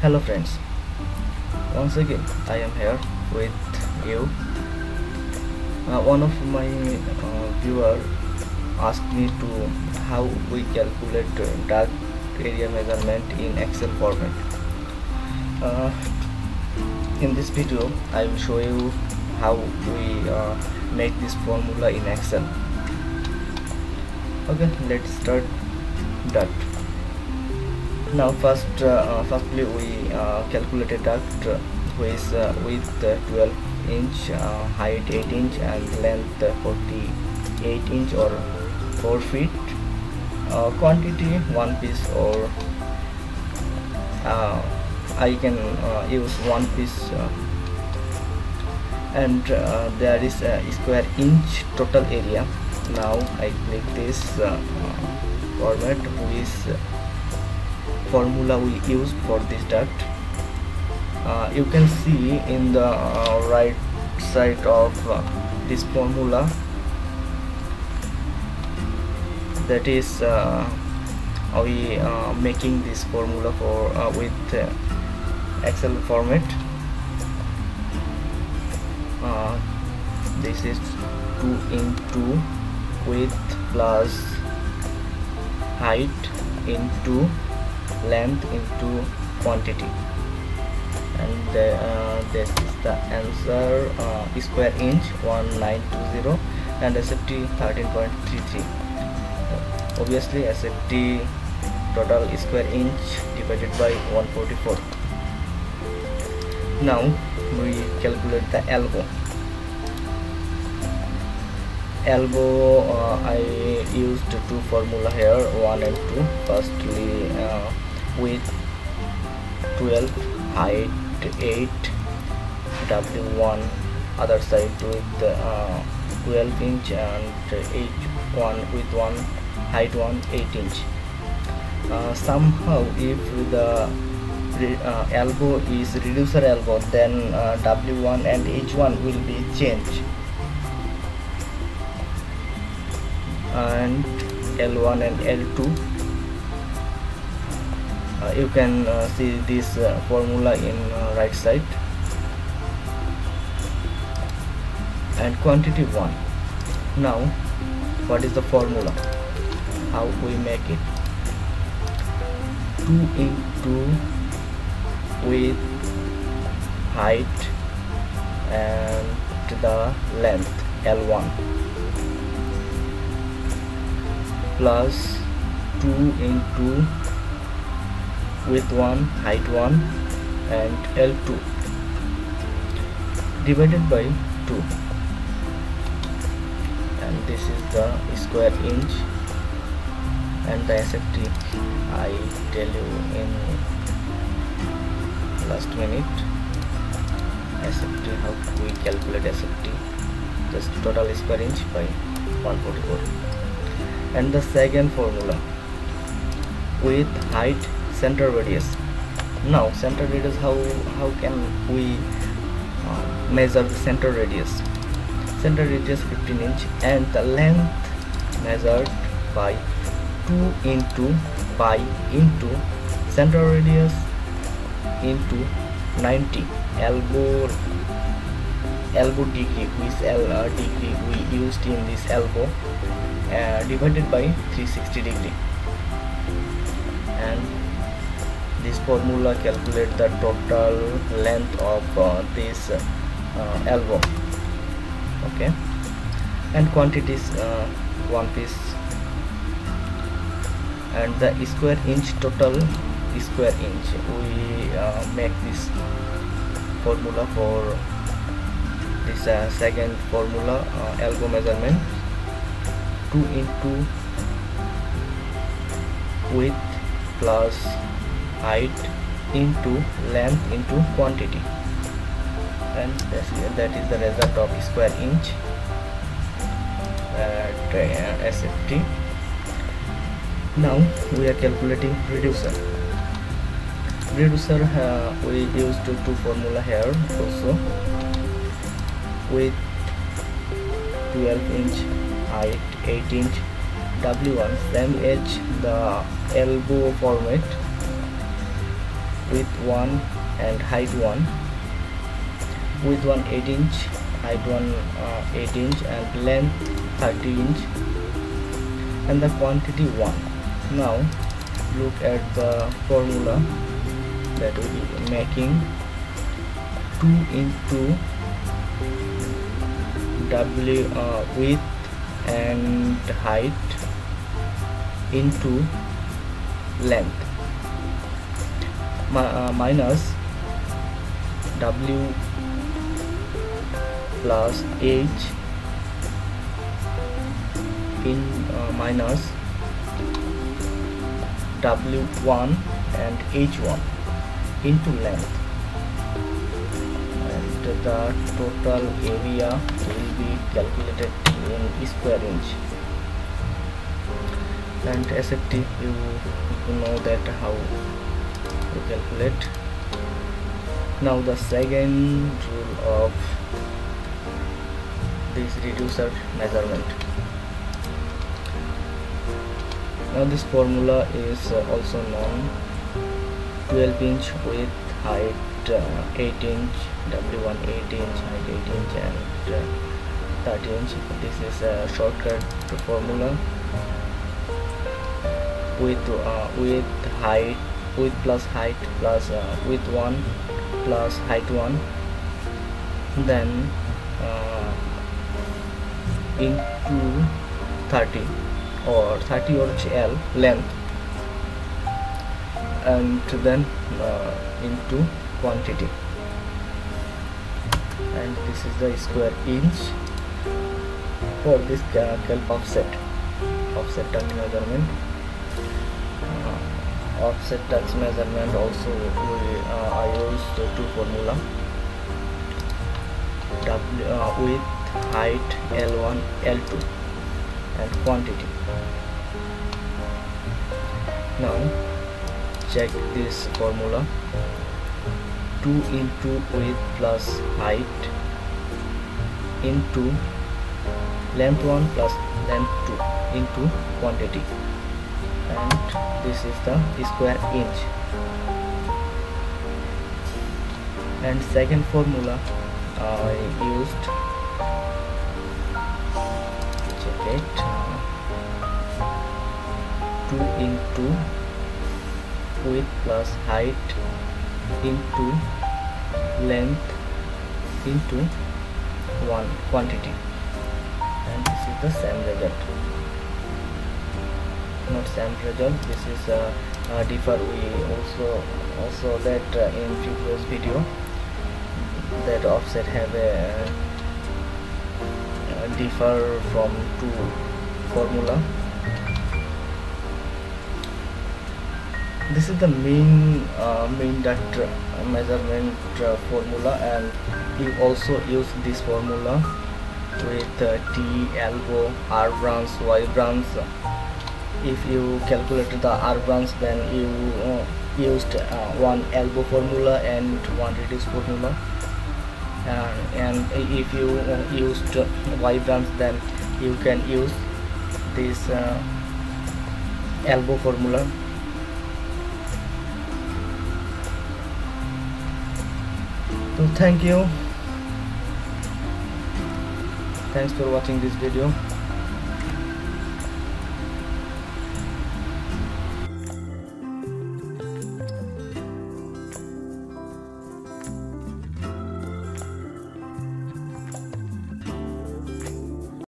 hello friends. Once again i am here with you. Uh, one of my uh, viewer asked me to how we calculate duct area measurement in excel format. Uh, in this video i will show you how we uh, make this formula in excel. Okay let's start. That now first uh, uh, firstly we uh, calculated that uh, with uh, with uh, 12 inch uh, height 8 inch and length uh, 48 inch or 4 feet. Uh, quantity one piece or I can use one piece and there is a square inch total area. Now I click this format with formula we use for this duct. Uh, you can see in the uh, right side of uh, this formula that is uh, we uh, making this formula for uh, with excel format. This is 2 into width plus height into length into quantity. And uh, this is the answer uh, square inch 1920 and SFT 13.33 obviously SFT total square inch divided by 144 now we calculate the elbow. Elbow uh, I used two formula here one and two. Firstly uh, with 12 height 8 w1 other side with uh, 12 inch and h1 with one height 1 8 inch. Uh, somehow if the uh, elbow is reducer elbow then uh, w1 and h1 will be changed. And L1 and L2 uh, you can uh, see this uh, formula in uh, right side. And quantity 1 now what is the formula? How we make it? 2 into width height and the length L1 plus 2 into width 1 height 1 and L2 divided by 2 and this is the square inch. And the SFT I tell you in last minute SFT how we calculate SFT just total square inch by 144 and the second formula with height center radius. Now center radius how how can we uh, measure the center radius? Center radius 15 inch and the length measured by 2 into pi into center radius into 90 elbow elbow degree which L, uh, degree we used in this elbow uh, divided by 360 degree formula calculate the total length of uh, this uh, elbow okay? And quantities uh, one piece. And the square inch total square inch. We uh, make this formula for this uh, second formula uh, elbow measurement. 2 into width plus height into length into quantity. And that is the result of square inch at uh, SFT now we are calculating reducer. Reducer uh, we used two formula here also with 12 inch height 8 inch w1 same edge the elbow format width 1 and height 1 width 1 8 inch height 1 uh, 8 inch and length 30 inch. And the quantity 1 now look at the formula that we be making. 2 into w uh, width and height into length Uh, minus w plus h in uh, minus w1 and h1 into length. And the total area will be calculated in square inch. And SFT you, you know that how to calculate. Now the second rule of this reducer measurement. Now this formula is also known. 12 inch width height uh, 8 inch w1 8 inch height 8 inch and uh, 30 inch. This is a shortcut formula. With uh, height with plus height plus uh, with 1 plus height 1 then uh, into 30 or 30 or L length. And then uh, into quantity. And this is the square inch for this uh, calc offset. Offset turn measurement offset touch measurement also we uh, I used two formula. W uh, width height L1 L2 and quantity. Now check this formula. 2 into width plus height into length 1 plus length 2 into quantity and this is the square inch. And second formula I used. Check it. Uh, 2 into width plus height into length into one quantity. And this is the same result not same result this is uh, uh, differ we also also that uh, in previous video that offset have a uh, differ from two formula. This is the main uh, main duct measurement uh, formula and you also use this formula with uh, T, elbow, R branch, Y branch if you calculated the R branch then you uh, used uh, one elbow formula and one reduce formula. Uh, and if you uh, used Y branch then you can use this uh, elbow formula. So thank you. Thanks for watching this video